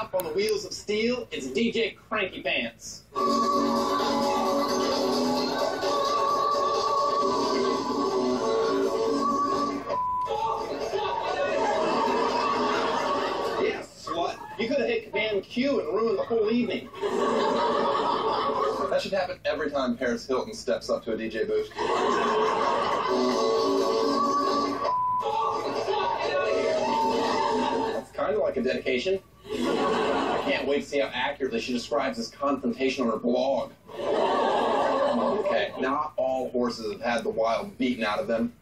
Up on the wheels of steel, it's DJ Cranky Pants. Slut. You could have hit Command Q and ruined the whole evening. That should happen every time Paris Hilton steps up to a DJ booth. That's kind of like a dedication. I can't wait to see how accurately she describes this confrontation on her blog. Okay, not all horses have had the wild beaten out of them.